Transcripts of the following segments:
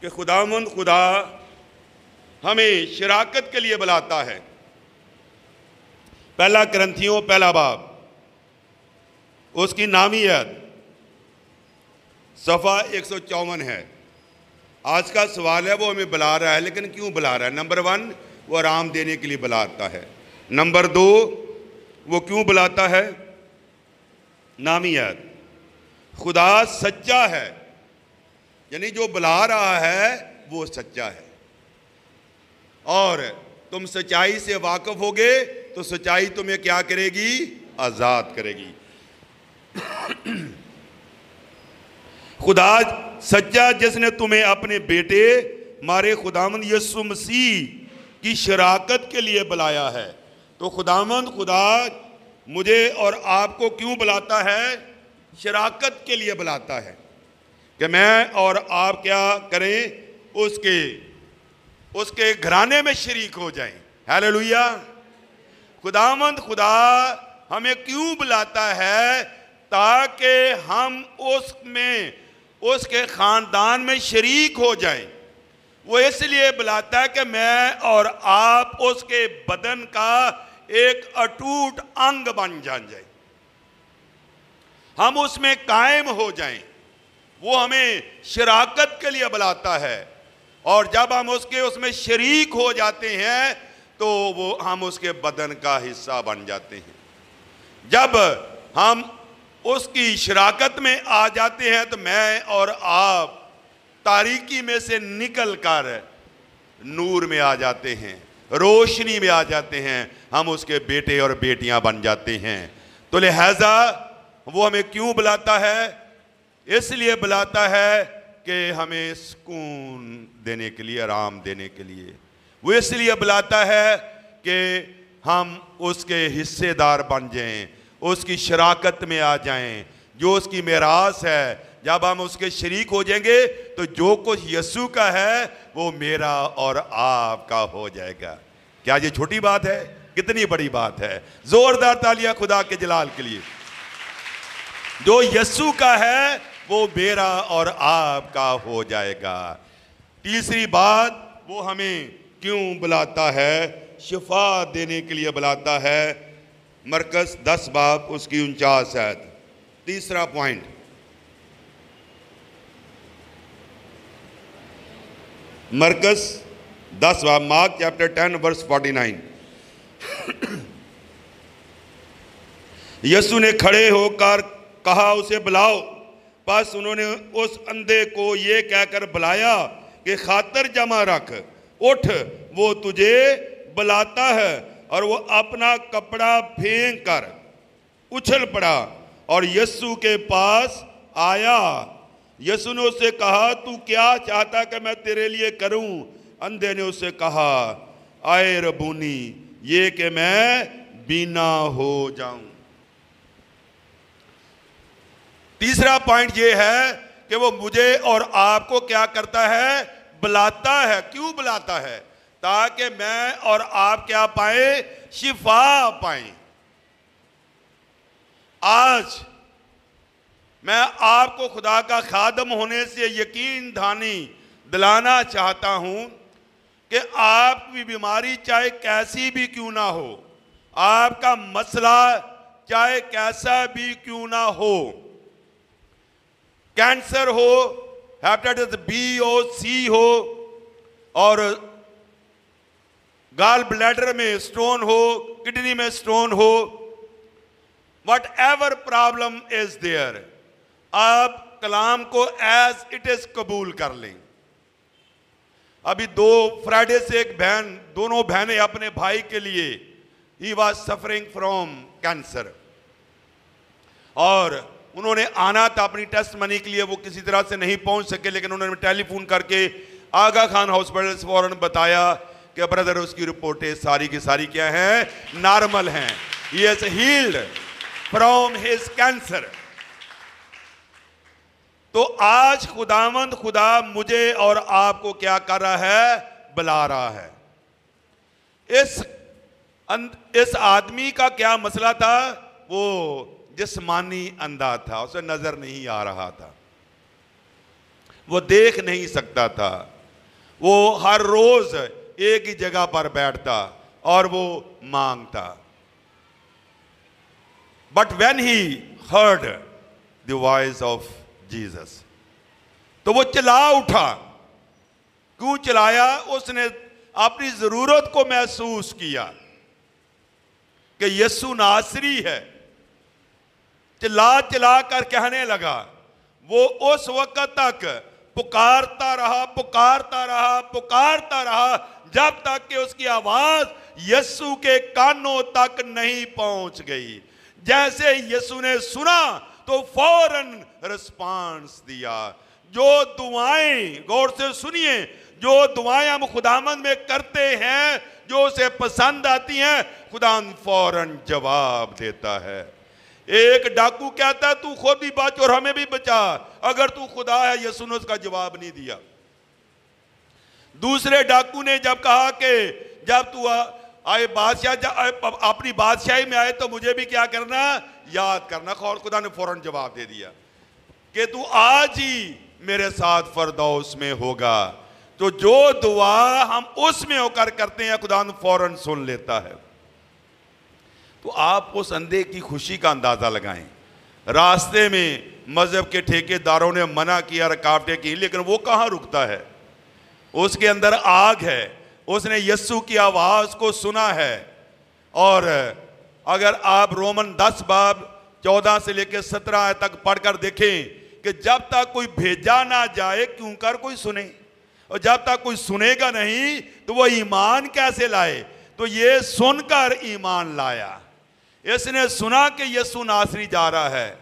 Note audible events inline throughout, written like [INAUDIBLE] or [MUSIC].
कि खुदामंद खुदा हमें शराकत के लिए बुलाता है। पहला ग्रंथियों पहला बाब। उसकी नामियत सफ़ा एक सौ चौवन है। आज का सवाल है, वो हमें बुला रहा है, लेकिन क्यों बुला रहा है? नंबर वन, वो आराम देने के लिए बुलाता है। नंबर दो, वो क्यों बुलाता है? नामियत खुदा सच्चा है। यानी जो बुला रहा है, वो सच्चा है। और तुम सच्चाई से वाकिफ होगे तो सच्चाई तुम्हें क्या करेगी? आज़ाद करेगी। [CLEARS THROAT] खुदा सच्चा जिसने तुम्हें अपने बेटे, मारे खुदामंद यसु मसीह की शराकत के लिए बुलाया है। तो खुदामंद, खुदा मुझे और आपको क्यों बुलाता है? शराकत के लिए बुलाता है। कि मैं और आप क्या करें? उसके उसके घराने में शरीक हो जाएँ। हेलो लुया खुदामंद खुदा, हमें क्यों बुलाता है? ताकि हम उसमें उसके ख़ानदान में शरीक हो जाएँ। वो इसलिए बुलाता है कि मैं और आप उसके बदन का एक अटूट अंग बन जान जाए। हम उसमें कायम हो जाएँ। वो हमें शराकत के लिए बुलाता है। और जब हम उसके, उसमें शरीक हो जाते हैं तो वो, हम उसके बदन का हिस्सा बन जाते हैं। जब हम उसकी शराकत में आ जाते हैं तो मैं और आप तारीकी में से निकल कर नूर में आ जाते हैं, रोशनी में आ जाते हैं। हम उसके बेटे और बेटियाँ बन जाते हैं। तो लिहाजा वो हमें क्यों बुलाता है? इसलिए बुलाता है कि हमें सुकून देने के लिए, आराम देने के लिए। वो इसलिए बुलाता है कि हम उसके हिस्सेदार बन जाएँ, उसकी शराकत में आ जाएँ। जो उसकी मेरास है, जब हम उसके शरीक हो जाएँगे तो जो कुछ यस्सु का है, वो मेरा और आपका हो जाएगा। क्या ये छोटी बात है? कितनी बड़ी बात है। जोरदार तालियाँ खुदा के जलाल के लिए। जो यस्सु का है वो मेरा और आपका हो जाएगा। तीसरी बात, वो हमें क्यों बुलाता है? शिफा देने के लिए बुलाता है। मरकज दस बाप उसकी उनचास है तीसरा पॉइंट। मरकज दस बाप Mark chapter ten, verse forty nine. Yesu ने खड़े होकर कहा, उसे बुलाओ। बस उन्होंने उस अंधे को ये कहकर बुलाया कि खातर जमा रख, उठ, वो तुझे बुलाता है और वो अपना कपड़ा फेंक कर उछल पड़ा और यस्सु के पास आया। यसु ने उससे कहा, तू क्या चाहता कि मैं तेरे लिए करूँ? अंधे ने उससे कहा, आए रबूनी, ये कि मैं बीना हो जाऊँ। तीसरा पॉइंट ये है कि वो मुझे और आपको क्या करता है? बुलाता है। क्यों बुलाता है? ताकि मैं और आप क्या पाए? शिफा पाए। आज मैं आपको खुदा का खादम होने से यकीन धानी दिलाना चाहता हूँ कि आपकी बीमारी चाहे कैसी भी क्यों ना हो, आपका मसला चाहे कैसा भी क्यों ना हो कैंसर हो हेपेटाइटिस बी हो सी हो, और गाल ब्लैडर में स्टोन हो किडनी में स्टोन हो whatever problem is there आप कलाम को एज इट इज़ कबूल कर लें। अभी दो फ्राइडे से एक बहन, दोनों बहनें अपने भाई के लिए he was suffering from cancer और उन्होंने आना था अपनी टेस्ट मनी के लिए, वो किसी तरह से नहीं पहुँच सके, लेकिन उन्होंने टेलीफोन करके आगा खान हॉस्पिटल फ़ौरन बताया कि ब्रदर, उसकी रिपोर्टें सारी की सारी क्या हैं? नॉर्मल हैं। He healed from his cancer तो आज खुदावंद खुदा मुझे और आपको क्या कर रहा है? बुला रहा है। इस इस आदमी का क्या मसला था? वो जिसमानी अंधा था, उसे नज़र नहीं आ रहा था। वो देख नहीं सकता था। वो हर रोज एक ही जगह पर बैठता और वो माँगता। But when he heard the voice of Jesus तो वो चला उठा। क्यों चलाया उसने अपनी ज़रूरत को महसूस किया कि यस्सु नासरी है। चिल्ला चिल्ला कर कहने लगा। वो उस वक्त तक पुकारता रहा पुकारता रहा पुकारता रहा, जब तक कि उसकी आवाज़ यस्सु के कानों तक नहीं पहुँच गई। जैसे यस्सु ने सुना तो फ़ौरन रिस्पांस दिया। जो दुआएँ, गौर से सुनिए, जो दुआएँ हम खुदामंद में करते हैं, जो उसे पसंद आती हैं खुदा फ़ौरन जवाब देता है। एक डाकू कहता है, तू खुद ही बच और हमें भी बचा। अगर तू खुदा है यसु ने उसका जवाब नहीं दिया। दूसरे डाकू ने जब कहा कि, जब तू आए बादशाह अपनी बादशाही में आए तो मुझे भी क्या करना? याद करना। और खुदा ने फ़ौरन जवाब दे दिया कि तू आज ही मेरे साथ फरदौस में होगा। तो जो दुआ हम उसमें होकर करते हैं, खुदा फ़ौरन सुन लेता है। तो आप उस अंधे की खुशी का अंदाज़ा लगाएँ। रास्ते में मज़हब के ठेकेदारों ने मना किया रकावटें की, लेकिन वो कहाँ रुकता है? उसके अंदर आग है। उसने यस्सु की आवाज़ को सुना है। और अगर आप रोमन दस बाब चौदह से लेकर सत्रह तक पढ़कर देखें कि जब तक कोई भेजा ना जाए, क्यों कर कोई सुने? और जब तक कोई सुनेगा नहीं तो वो ईमान कैसे लाए? तो ये सुनकर ईमान लाया। इसने सुना कि यसु नासरी जा रहा है।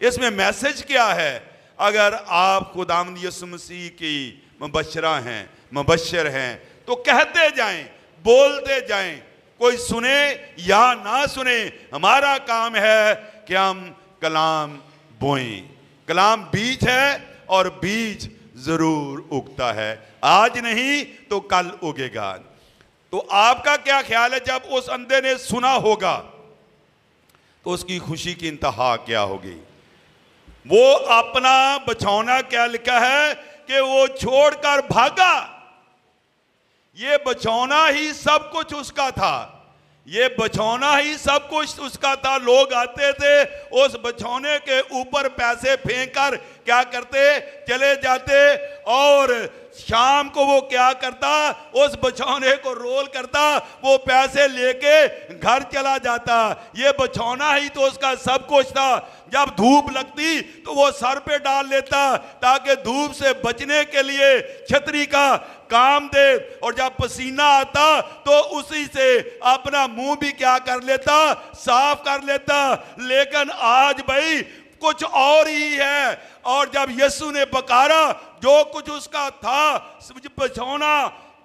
इसमें मैसेज क्या है? अगर आप खुदाम यसु मसीह की मुबशरा हैं, मुबशर हैं तो कहते जाएँ, बोलते जाएँ, कोई सुने या ना सुने, हमारा काम है कि हम कलाम बोएँ। कलाम बीज है और बीज ज़रूर उगता है। आज नहीं तो कल उगेगा। तो आपका क्या ख्याल है? जब उस अंधे ने सुना होगा तो उसकी खुशी की इंतहा क्या होगी? वो अपना बछौना क्या लिखा है कि वो छोड़कर भागा? ये बचौना ही सब कुछ उसका था। ये बछौना ही सब कुछ उसका था। लोग आते थे, उस बछौने के ऊपर पैसे फेंक कर क्या करते? चले जाते और शाम को वो क्या करता? उस बछौने को रोल करता, वो पैसे लेके घर चला जाता। ये बछौना ही तो उसका सब कुछ था। जब धूप लगती तो वो सर पे डाल लेता ताकि धूप से बचने के लिए छतरी का काम दे। और जब पसीना आता तो उसी से अपना मुँह भी क्या कर लेता? साफ़ कर लेता। लेकिन आज भाई कुछ और ही है। और जब यीशु ने पकारा, जो कुछ उसका था बछौना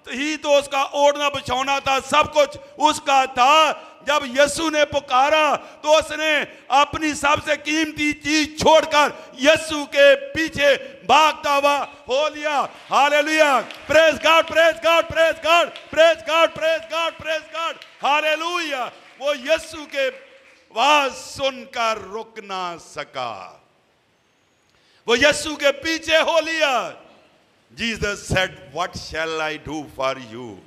ही तो उसका ओढ़ना बिछौना था, सब कुछ उसका था। जब यीशु ने पुकारा तो उसने अपनी सबसे कीमती चीज़ छोड़कर यीशु के पीछे भागता हुआ हो लिया। Hallelujah. Praise God praise God praise God praise God praise God praise God hallelujah. वो यीशु के आवाज़ सुनकर रुक ना सका। वो यीशु के पीछे हो लिया। Jesus said what shall I do for you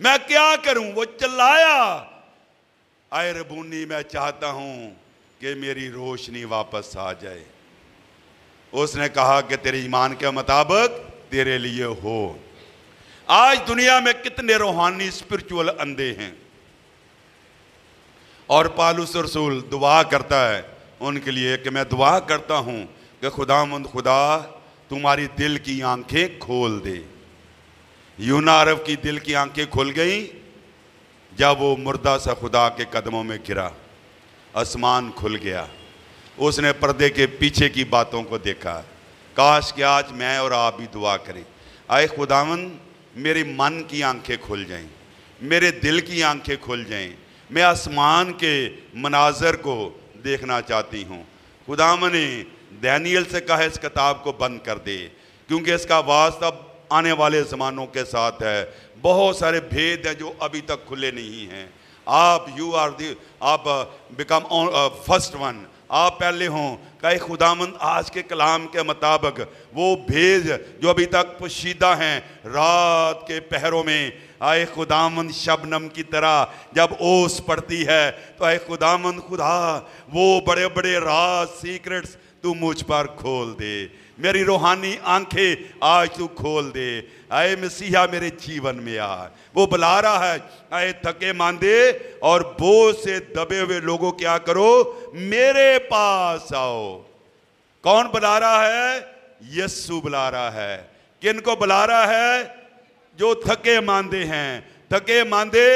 मैं क्या करूँ? वो चिल्लाया। आए रबूनी, मैं चाहता हूँ कि मेरी रोशनी वापस आ जाए। उसने कहा कि तेरे ईमान के मुताबिक तेरे लिए हो। आज दुनिया में कितने रूहानी स्पिरिचुअल अंधे हैं। और पालूस रसूल दुआ करता है उनके लिए कि मैं दुआ करता हूँ कि खुदा मंद खुदा तुम्हारी दिल की आँखें खोल दे। यूना अरब की दिल की आँखें खुल गई, जब वो मुर्दा सा खुदा के कदमों में गिरा, आसमान खुल गया। उसने पर्दे के पीछे की बातों को देखा, काश कि आज मैं और आप भी दुआ करें। आए खुदावन मेरे मन की आँखें खुल जाएँ, मेरे दिल की आँखें खुल जाएँ मैं आसमान के मनाजर को देखना चाहती हूँ। खुदावन ने दैनियल से कहा, इस किताब को बंद कर दे, क्योंकि इसका वास्ता आने वाले ज़मानों के साथ है। बहुत सारे भेद हैं जो अभी तक खुले नहीं हैं। आप यू आर दी आप बिकम फ़र्स्ट वन आप पहले हों। कहे, खुदामंद, आज के कलाम के मुताबिक वो भेज जो अभी तक पोशीदा हैं, रात के पहरों में आए खुदामंद शबनम की तरह जब ओस पड़ती है तो आए खुदामंद खुदा, वो बड़े बड़े राज सीक्रेट्स तू मुझ पर खोल दे। मेरी रूहानी आँखें आज तू खोल दे। आए मसीहा मेरे जीवन में आ। वो बुला रहा है, आए थके मांदे और बोझ से दबे हुए लोगों क्या करो, मेरे पास आओ। कौन बुला रहा है? यस्सु बुला रहा है। किन को बुला रहा है? जो थके मांदे हैं। थके मांदे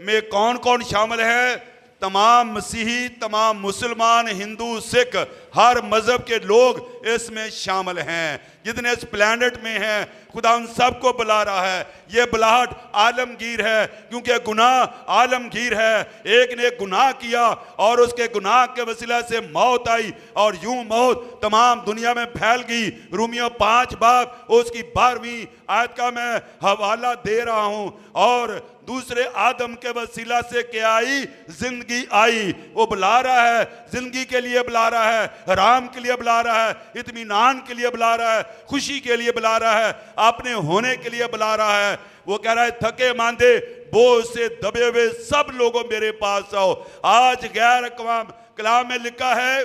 में कौन कौन शामिल है? तमाम मसीही, तमाम मुसलमान, हिंदू, सिख, हर मज़हब के लोग इसमें शामिल हैं। जितने इस प्लानट में हैं, खुदा उन सबको बुला रहा है। ये बुलाहट आलमगीर है, क्योंकि गुनाह आलमगीर है। एक ने गुनाह किया और उसके गुनाह के वसीला से मौत आई और यूँ मौत तमाम दुनिया में फैल गई। रूमियो पाँच बाप उसकी बारहवीं आयत का मैं हवाला दे रहा हूँ और दूसरे आदम के वसीला से क्या आई, ज़िंदगी आई। वो बुला रहा है, ज़िंदगी के लिए बुला रहा है, राम के लिए बुला रहा है इतमान के लिए बुला रहा है, खुशी के लिए बुला रहा है अपने होने के लिए बुला रहा है। वो कह रहा है, थके मांदे, बोझ से दबे हुए सब लोगों मेरे पास आओ। आज गैर अकवाम कलाम में लिखा है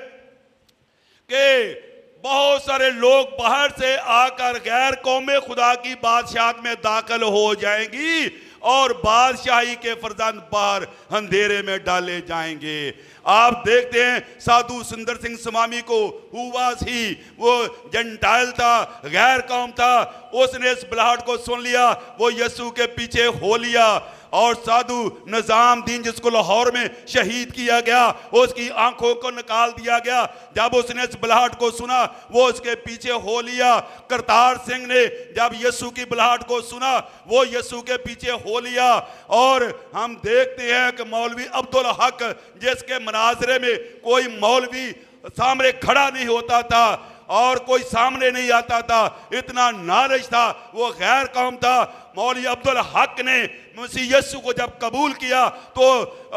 कि बहुत सारे लोग बाहर से आकर गैर कौमे खुदा की बादशाह में दाखिल हो जाएँगी। और बादशाही के फरजान बाहर अंधेरे में डाले जाएँगे। आप देखते हैं, साधु सुंदर सिंह स्वामी को हुआ ही वो जंटाइल था, गैर कौम था, उसने इस बुलाहट को सुन लिया, वो यसु के पीछे हो लिया और साधु निज़ाम दीन जिसको लाहौर में शहीद किया गया उसकी आँखों को निकाल दिया गया। जब उसने इस बुलाहट को सुना, वो उसके पीछे हो लिया। करतार सिंह ने जब यसु की बुलाहट को सुना, वो यसु के पीछे हो लिया। और हम देखते हैं कि मौलवी अब्दुल हक, जिसके मनाजरे में कोई मौलवी सामने खड़ा नहीं होता था और कोई सामने नहीं आता था। इतना नॉलेज था वो गैर कौम था। मौली अब्दुल हक ने मसीह यस्सु को जब कबूल किया तो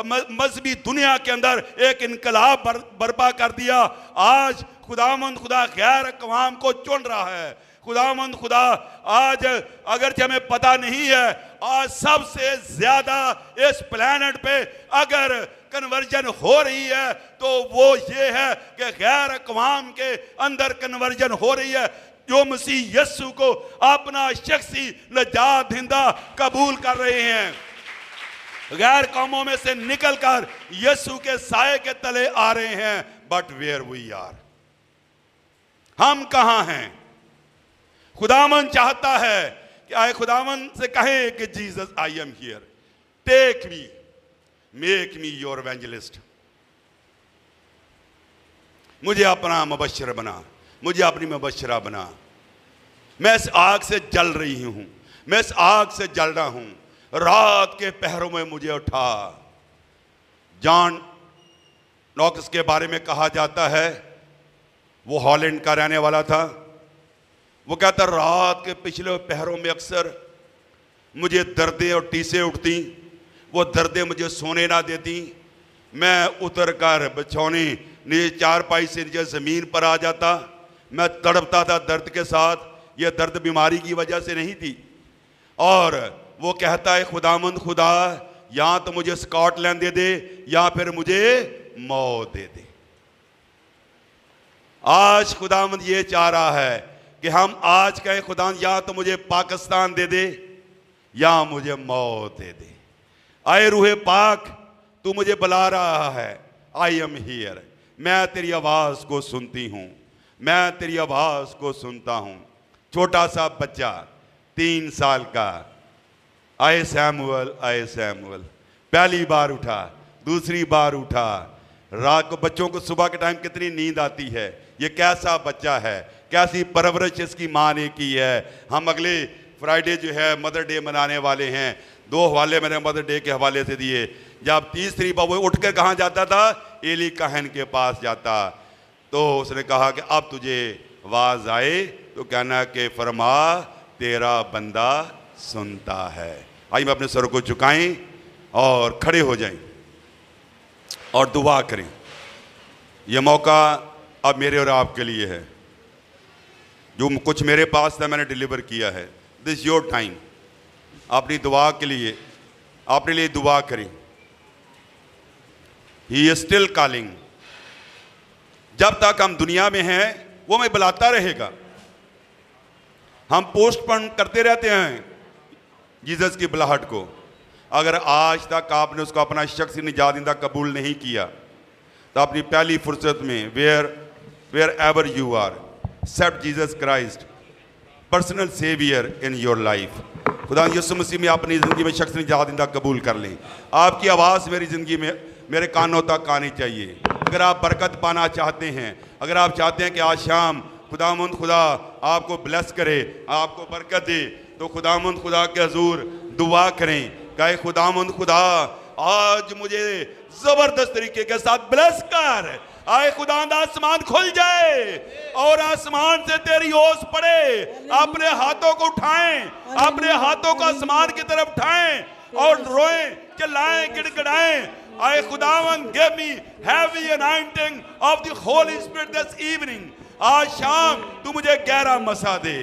मजहबी दुनिया के अंदर एक इनकलाब बर, बर्पा कर दिया। आज खुदामंद खुदा गैर कवाम को चुन रहा है। खुदामंद खुदा आज अगर जो हमें पता नहीं है आज सबसे ज़्यादा इस प्लेनेट पे अगर कन्वर्जन हो रही है तो वो ये है कि गैर अकवाम के अंदर कन्वर्जन हो रही है। जो मसीह यस्सु को अपना शख्सी नजात हिंदा कबूल कर रहे हैं। गैर कौमों में से निकलकर यस्सु के साय के तले आ रहे हैं। बट वेयर वी आर हम कहाँ हैं? खुदामन चाहता है कि आए खुदामन से कहें कि Jesus I am here take me make me your evangelist मुझे अपना मुबशर बना। मुझे अपनी मुबशरा बना। मैं इस आग से जल रही हूँ। मैं इस आग से जल रहा हूँ। रात के पहरों में मुझे उठा। जॉन, नॉक्स के बारे में कहा जाता है, वो हॉलैंड का रहने वाला था। वो कहता, रात के पिछले पहरों में अक्सर मुझे दर्दें और टीसें उठती। वो दर्दें मुझे सोने ना देती। मैं उतर कर बिछौने, नीचे चार पाई से नीचे ज़मीन पर आ जाता। मैं तड़पता था दर्द के साथ। ये दर्द बीमारी की वजह से नहीं थी। और वो कहता है, खुदामंद, खुदा, या तो मुझे स्कॉटलैंड दे दे, या फिर मुझे मौत दे दे। आज खुदामंद ये चाह रहा है कि हम आज कहें खुदा या तो मुझे पाकिस्तान दे दे, या मुझे मौत दे दे। आए रूहे पाक, तू मुझे बुला रहा है। आई एम हियर मैं तेरी आवाज़ को सुनती हूँ। मैं तेरी आवाज़ को सुनता हूँ। छोटा सा बच्चा, तीन साल का। आए सैमुअल आए सैमुअल। पहली बार उठा, दूसरी बार उठा। रात को बच्चों को सुबह के टाइम कितनी नींद आती है? ये कैसा बच्चा है? कैसी परवरिश इसकी माँ ने की है? हम अगले फ्राइडे जो है मदर डे मनाने वाले हैं। दो हवाले मैंने मदर डे के हवाले से दिए। जब तीसरी बार वो उठ कर कहाँ जाता था? एली कहन के पास जाता। तो उसने कहा कि अब तुझे आवाज़ आए तो कहना कि फरमा, तेरा बंदा सुनता है। आइए मैं अपने सर को झुकाएँ और खड़े हो जाएँ और दुआ करें। यह मौका अब मेरे और आपके लिए है। जो कुछ मेरे पास था, मैंने डिलीवर किया है। दिस योर टाइम अपनी दुआ के लिए अपने लिए दुआ करें। ही इज़ स्टिल कॉलिंग जब तक हम दुनिया में हैं, वो मैं बुलाता रहेगा। हम पोस्टपोन करते रहते हैं जीसस की बुलाहट को। अगर आज तक आपने उसको अपना शख्स निजादिंदा कबूल नहीं किया तो अपनी पहली फुर्सत में where wherever you are accept Jesus Christ personal saviour in your life खुदा यसु मसीह, में अपनी ज़िंदगी में शख्स निजादिंदा कबूल कर लें। आपकी आवाज़ मेरी ज़िंदगी में, मेरे कानों तक आनी चाहिए। अगर आप बरकत पाना चाहते हैं, अगर आप चाहते हैं कि आज शाम खुदामंद खुदा आपको ब्लेस करे, आपको बरकत दे तो खुदामंद खुदा के हजूर दुआ करें। कहे, खुदामंद खुदा, आज मुझे ज़बरदस्त तरीके के साथ ब्लेस कर। आए खुदा आसमान खुल जाए और आसमान से तेरी ओस पड़े। अपने हाथों को उठाएँ, अपने हाथों को आसमान की तरफ़ उठाएँ और रोएँ, चिल्लाएँ, गिड़गिड़ाएँ। आए खुदावन give me heavy anointing of the holy spirit this evening आज शाम तू मुझे गहरा मसा दे।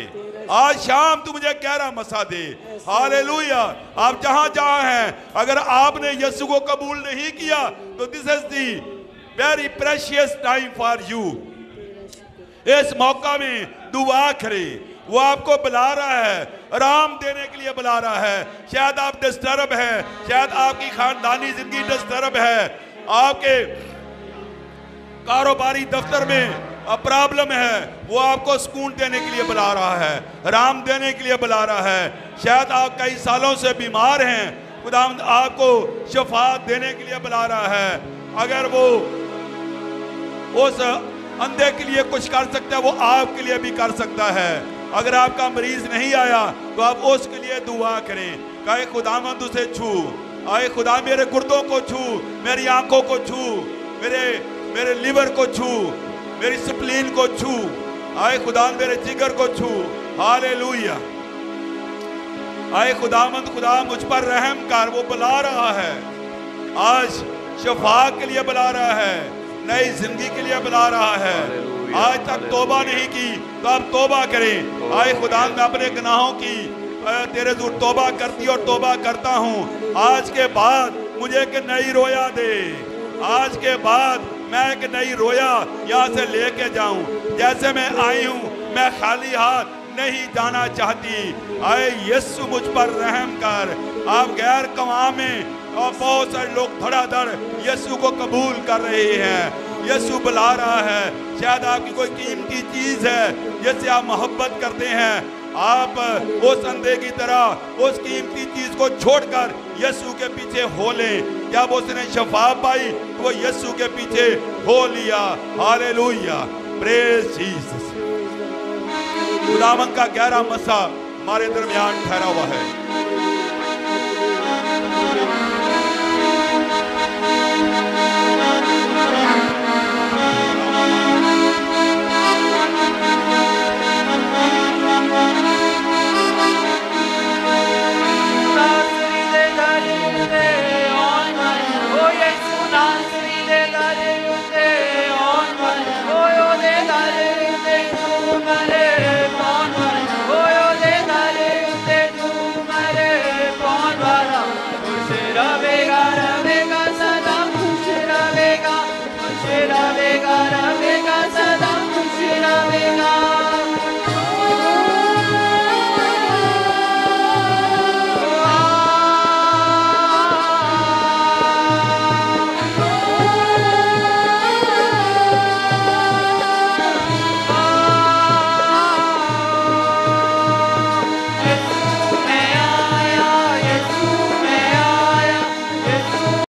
आज शाम तू मुझे गहरा मसा दे। हालेलुया आप जहाँ जहाँ हैं, अगर आपने यीशु को कबूल नहीं किया तो this is the very precious time for you इस मौका में दुआ करें। वो आपको बुला रहा है। आराम देने के लिए बुला रहा है। शायद आप डिस्टर्ब हैं। शायद आपकी खानदानी ज़िंदगी डिस्टर्ब है। आपके कारोबारी दफ्तर में प्रॉब्लम है। वो आपको सुकून देने के लिए बुला रहा है। आराम देने के लिए बुला रहा है। शायद आप कई सालों से बीमार हैं। खुदा आपको शफा देने के लिए बुला रहा है। अगर वो उस अंधे के लिए कुछ कर सकता है, वो आपके लिए भी कर सकता है। अगर आपका मरीज़ नहीं आया तो आप उसके लिए दुआ करें। कहे, खुदामंद उसे छू। आए, खुदा, मेरे गुर्दों को छू, मेरी आँखों को छू, मेरे मेरे लिवर को छू, मेरी स्प्लीन को छू। आए, खुदा, मेरे जिगर को छू। हाले आए, खुदामंद, खुदा, मुझ पर रहम कर, वो बुला रहा है। आज शफा के लिए बुला रहा है। नई ज़िंदगी के लिए बुला रहा है। आज तक तोबा नहीं की तो आप तोबा करें। आए खुदा मैं अपने गनाहों की तेरे दूर तोबा करती और तोबा करता हूँ। आज के बाद मुझे एक नई रोया दे। आज के बाद मैं एक नई रोया यहाँ से लेके जाऊँ। जैसे मैं आई हूँ, मैं खाली हाथ नहीं जाना चाहती। आए यस्सु मुझ पर रहम कर। आप गैर कमा में और बहुत सारे लोग धड़ाधड़ यस्सु को कबूल कर रहे हैं। यीशु बुला रहा है, शायद आपकी कोई कीमती चीज़ है, जिससे आप मोहब्बत करते हैं। आप उस अंधे की तरह उस कीमती चीज़ को छोड़कर यीशु के पीछे हो लें जब उसने शफा पाई तो वो यीशु के पीछे हो लिया। जीसस खुदावन का गहरा मसा हमारे दरमियान ठहरा हुआ है।